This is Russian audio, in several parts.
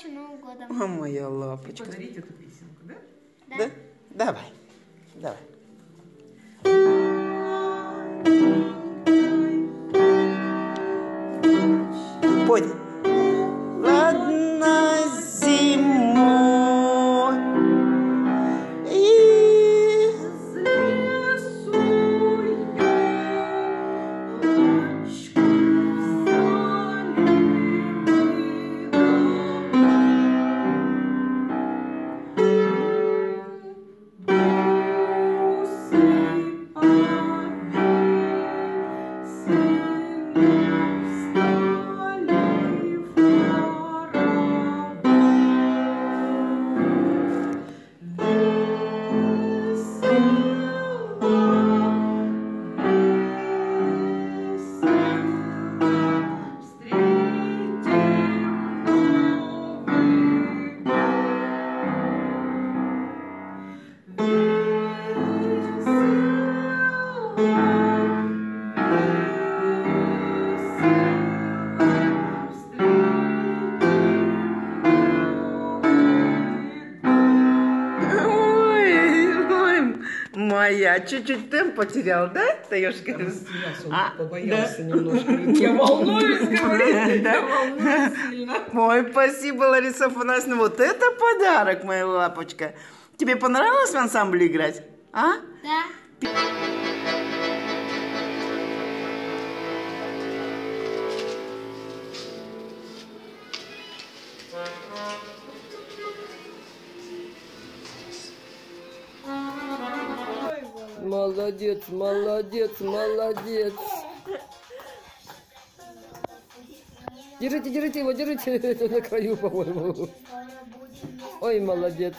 Наступающим Новым годом. О, моя лапочка. Подарить эту песенку, да? Да? Давай. Давай. Пой. Чуть-чуть темп потерял, да, Таешка? А, побоялся да. немножко. Я волнуюсь, говорит. Да. Я волнуюсь сильно. Ой, спасибо, Лариса Афанасьевна, вот это подарок, моя лапочка. Тебе понравилось в ансамбле играть? А? Да. Молодец, молодец, молодец. Держите, держите его, держите. Это на краю, по-моему. Ой, молодец.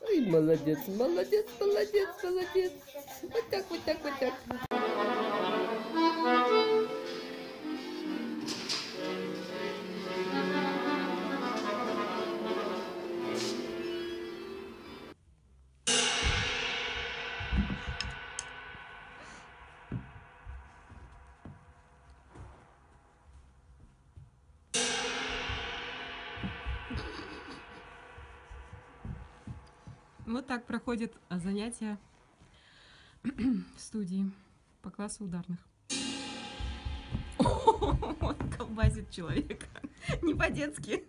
Ой, молодец, молодец, молодец, молодец. Вот так, вот так, вот так. Вот так проходит а, занятия в студии по классу ударных. Он колбасит человека. Не по-детски.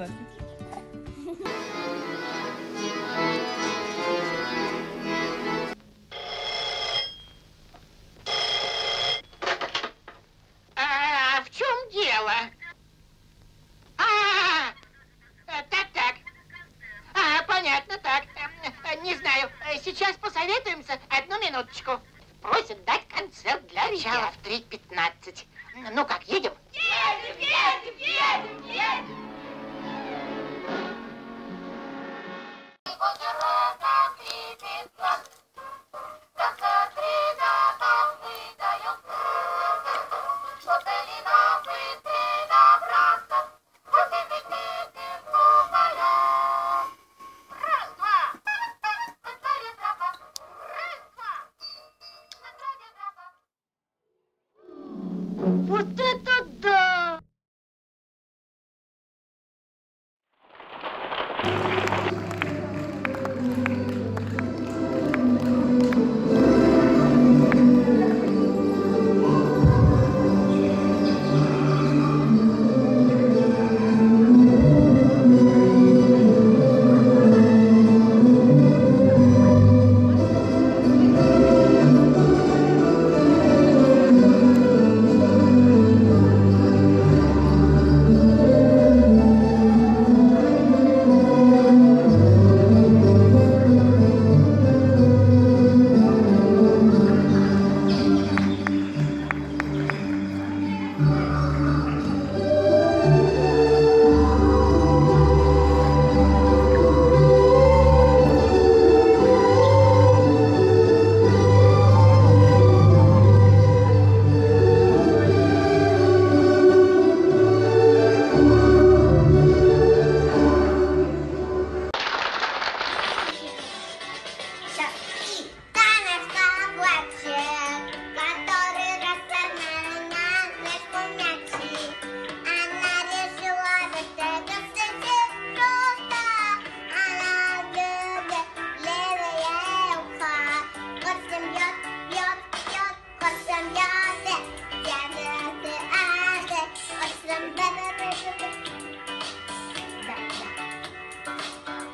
Allah'a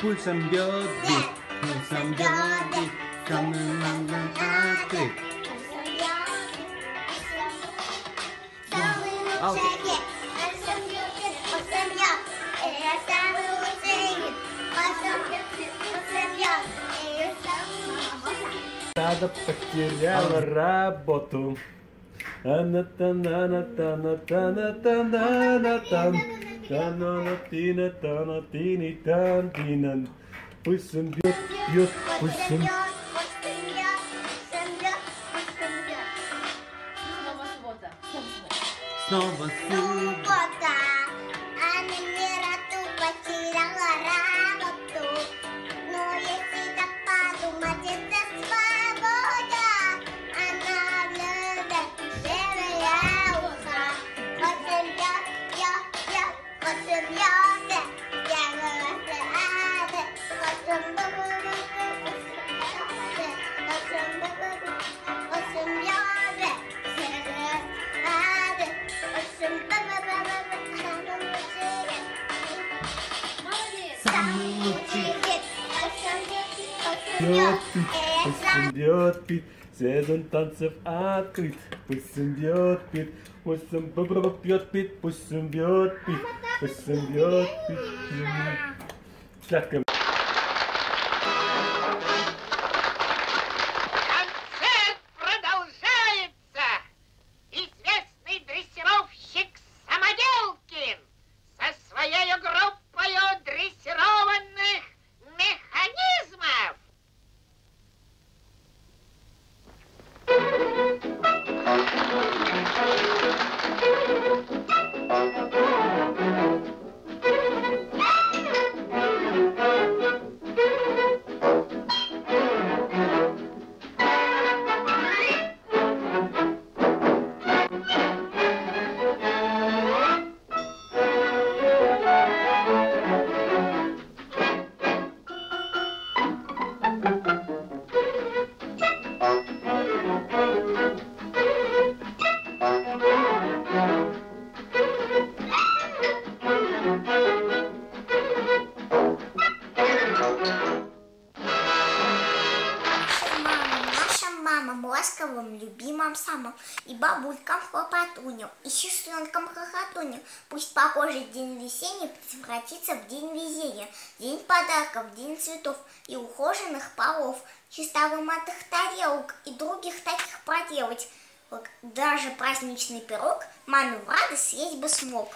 Pul some jodi, pul some jodi, come along and ask it. Okay. надо потеряла работу. Та-на-та-на-та-на-та-на-та-на-та. Tan na tina tan na tini tan tinan. Pussum yut yut pussum. Снова сюда. Idiotbeat, was Idiotbeat, sehr sind Tanz auf Atrit, was Idiotbeat, was im Idiotbeat, was Idiotbeat, was Idiotbeat. Schlag бабулькам хлопотуню и сестренкам хохотуню. Пусть похожий день весенний превратится в день везения, день подарков, день цветов и ухоженных полов, чисто вымытых тарелок и других таких поделок. Даже праздничный пирог маме в радость съесть бы смог.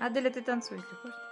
Аделя, а ты танцуешь, если хочешь.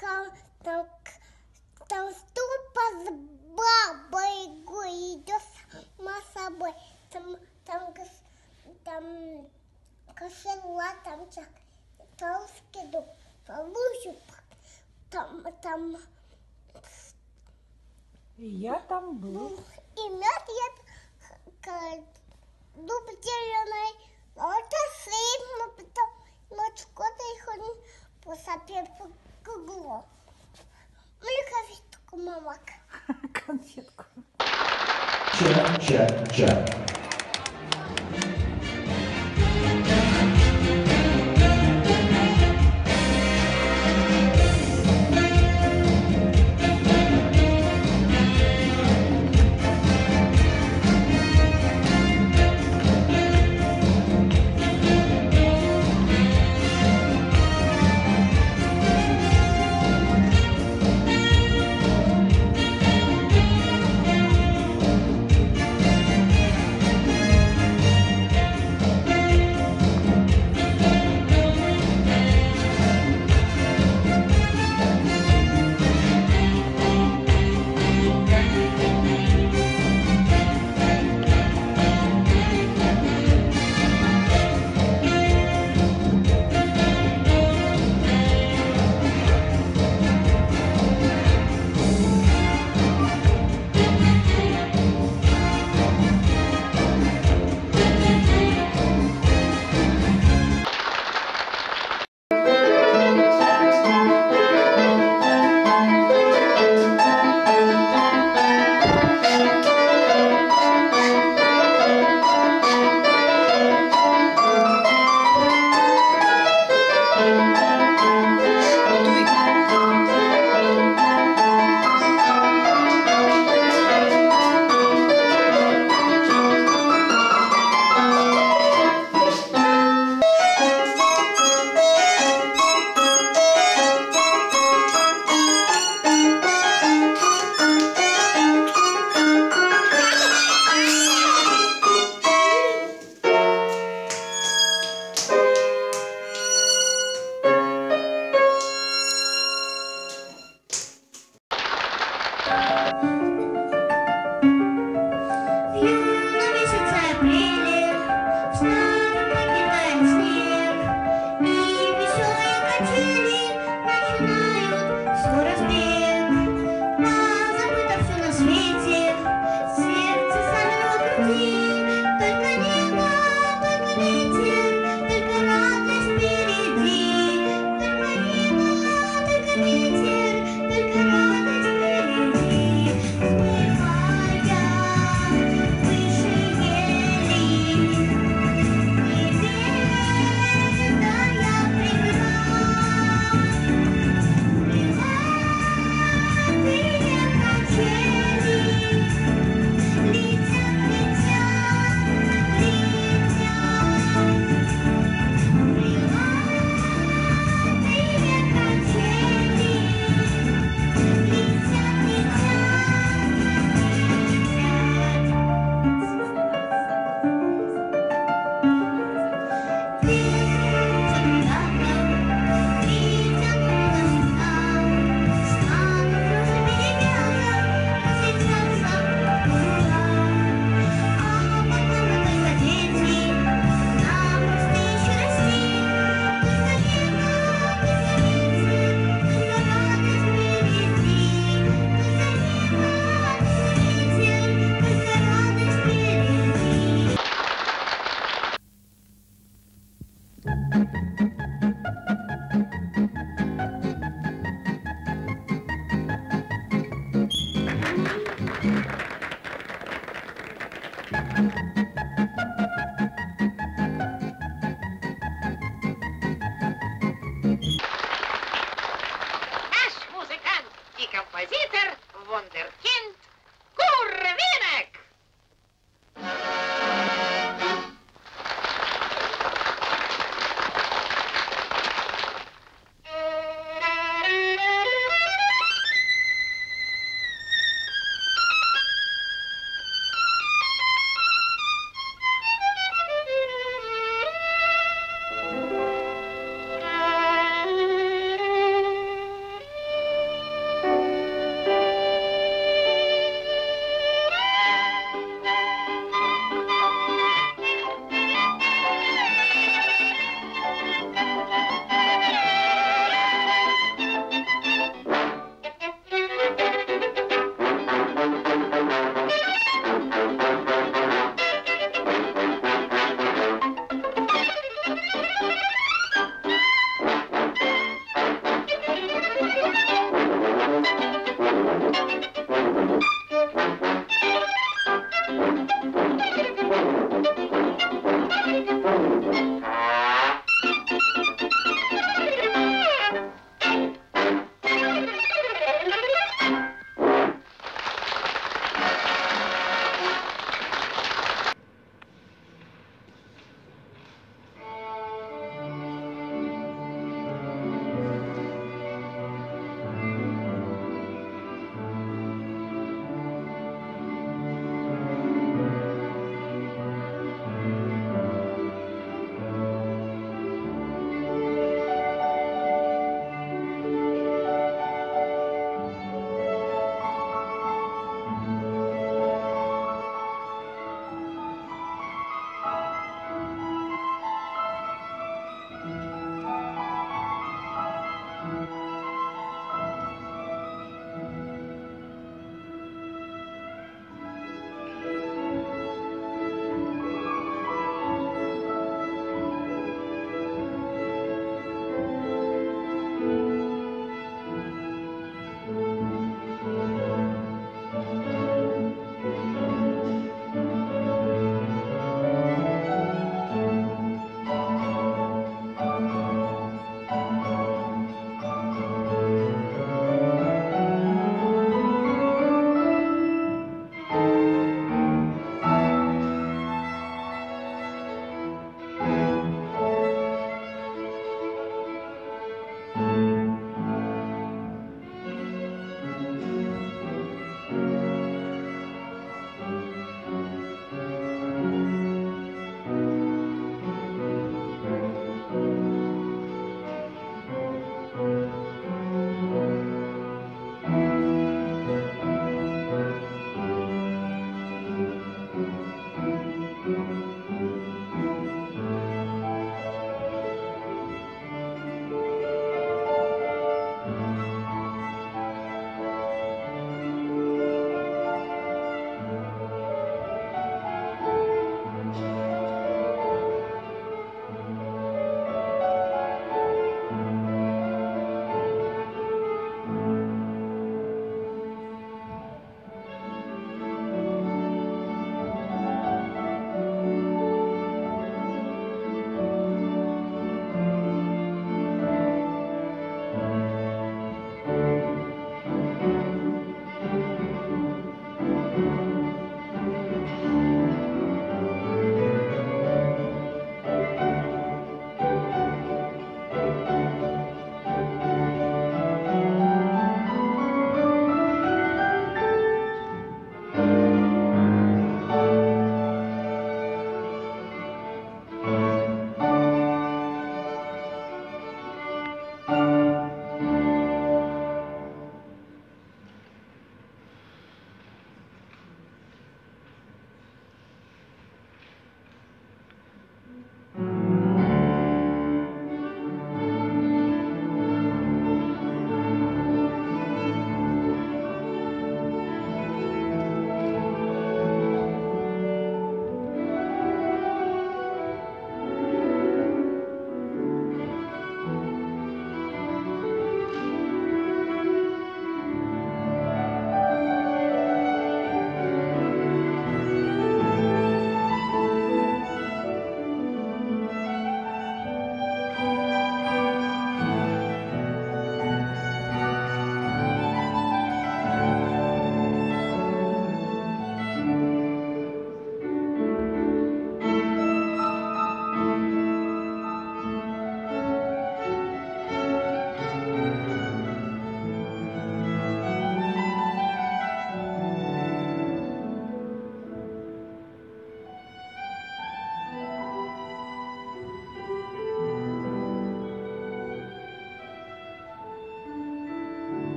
там, там, там ступа с бабой идет сама собой. Там, там, там кошела, там толстый дом, получу, там, там. И я там был. Ну, и мед я дуб зеленый, но а это сын, но потом ночь кота и ходит по сапе Кого? Мне конфетку, мама. Конфетку. Ча-ча-ча.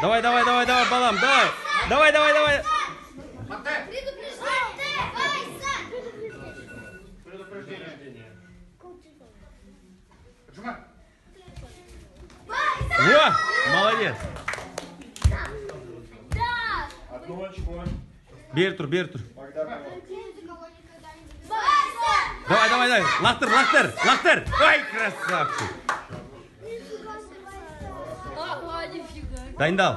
Давай, давай, давай, давай, балам, давай. Давай, давай, давай. Во! Молодец. Одно очко. Бер тур, бер тур. Богдан. Давай, давай, давай. Лақтыр, лақтыр, лақтыр. Ай, красавчик. дайындал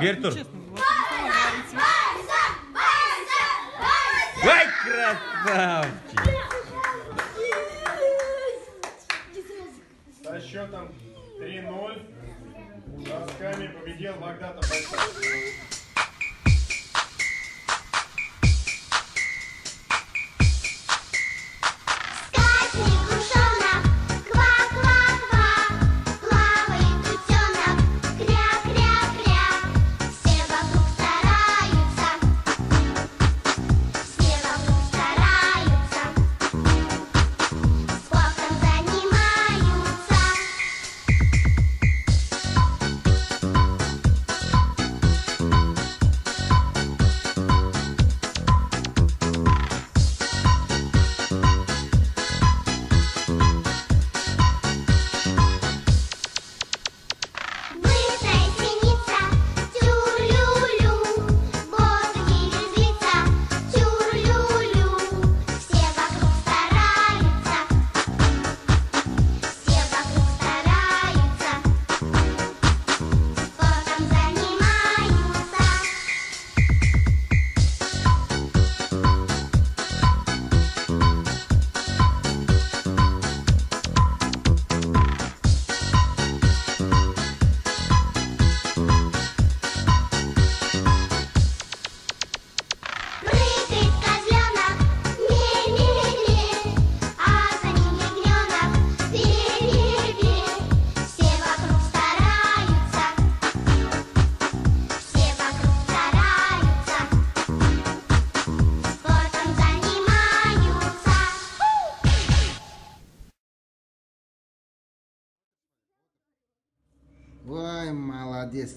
бері тұр Ай, красава!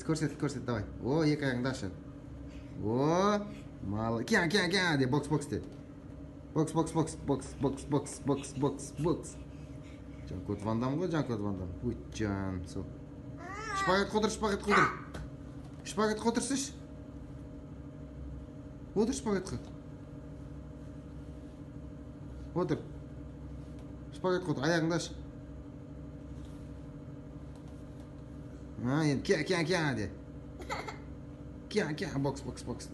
Көрсет, көрсет, давай. О, екі аяғыңды ашы. О, мал. Кең, кең, кең де, бокс, бокс де. Бокс, бокс, бокс, бокс, бокс, бокс, бокс, бокс, бокс. Жан Клод Ван Дам ғой, Жан Клод Ван Дам. Ой, жан, сол. Шпагат қотыр, шпагат қотыр. Шпагат қотырсыш. Отыр шпагатқа. Отыр. Шпагат қотыр, аяғыңды аш. А, енді кең, кең, кең де. Кя, кя, бокс, бокс, бокс.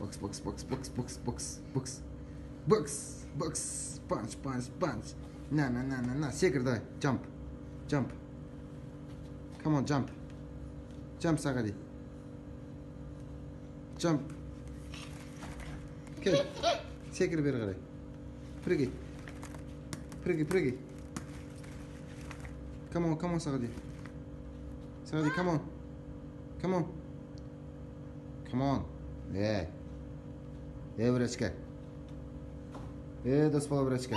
Бокс, бокс, бокс, бокс, бокс, бокс, бокс. Бокс, бокс, панч, панч, панч. На, на, на, на, на. Секір давай. Jump. Jump. Come on, jump. Jump, Сағади. Jump. Кел. Секір бері қарай. Прыгай. Прыгай, прыгай. Come on, come on, Сағади. Somebody, come on. Come on. Come on. Yeah. Yeah, Vrečka. Yeah, dospěl Vrečka.